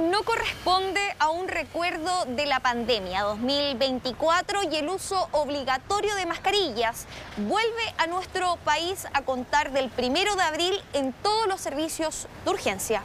no corresponde a un recuerdo de la pandemia 2024 y el uso obligatorio de mascarillas vuelve a nuestro país a contar del primero de abril en todos los servicios de urgencia.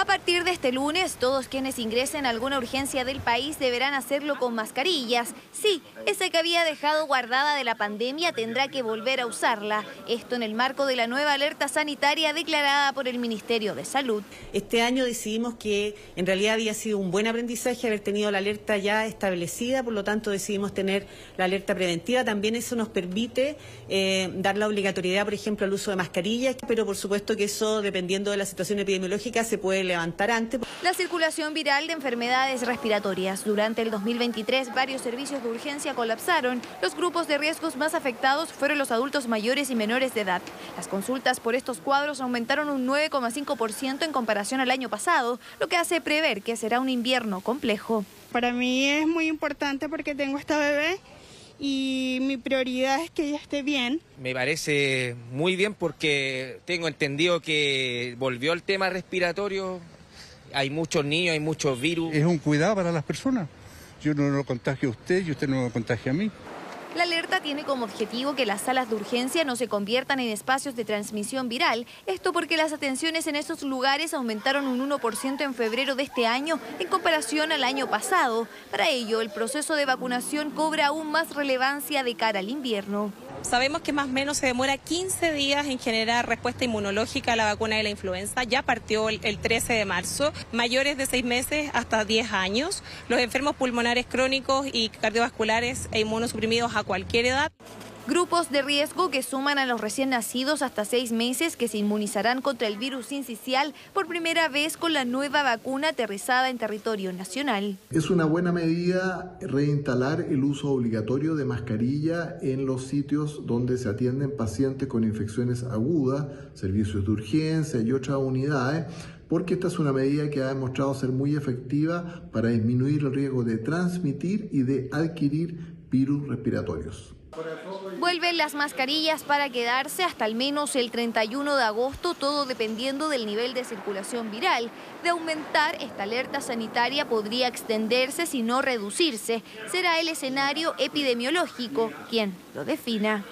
A partir de este lunes, todos quienes ingresen a alguna urgencia del país deberán hacerlo con mascarillas. Sí, esa que había dejado guardada de la pandemia tendrá que volver a usarla. Esto en el marco de la nueva alerta sanitaria declarada por el Ministerio de Salud. Este año decidimos que en realidad había sido un buen aprendizaje haber tenido la alerta ya establecida, por lo tanto decidimos tener la alerta preventiva. También eso nos permite eh, dar la obligatoriedad, por ejemplo, al uso de mascarillas, pero por supuesto que eso, dependiendo de la situación epidemiológica, se puede levantar antes. La circulación viral de enfermedades respiratorias. Durante el 2023, varios servicios de urgencia colapsaron. Los grupos de riesgos más afectados fueron los adultos mayores y menores de edad. Las consultas por estos cuadros aumentaron un 9,5% en comparación al año pasado, lo que hace prever que será un invierno complejo. Para mí es muy importante porque tengo esta bebé y mi prioridad es que ella esté bien. Me parece muy bien porque tengo entendido que volvió el tema respiratorio, hay muchos niños, hay muchos virus. Es un cuidado para las personas. Yo no lo contagio a usted y usted no lo contagia a mí. La alerta tiene como objetivo que las salas de urgencia no se conviertan en espacios de transmisión viral. Esto porque las atenciones en esos lugares aumentaron un 1% en febrero de este año en comparación al año pasado. Para ello, el proceso de vacunación cobra aún más relevancia de cara al invierno. Sabemos que más o menos se demora 15 días en generar respuesta inmunológica a la vacuna de la influenza. Ya partió el, 13 de marzo. Mayores de 6 meses hasta 10 años. Los enfermos pulmonares crónicos y cardiovasculares e inmunosuprimidos a cualquier edad. Grupos de riesgo que suman a los recién nacidos hasta seis meses que se inmunizarán contra el virus incisional por primera vez con la nueva vacuna aterrizada en territorio nacional. Es una buena medida reinstalar el uso obligatorio de mascarilla en los sitios donde se atienden pacientes con infecciones agudas, servicios de urgencia y otras unidades porque esta es una medida que ha demostrado ser muy efectiva para disminuir el riesgo de transmitir y de adquirir virus respiratorios. Vuelven las mascarillas para quedarse hasta al menos el 31 de agosto, todo dependiendo del nivel de circulación viral. De aumentar, esta alerta sanitaria podría extenderse, si no reducirse. Será el escenario epidemiológico quien lo defina.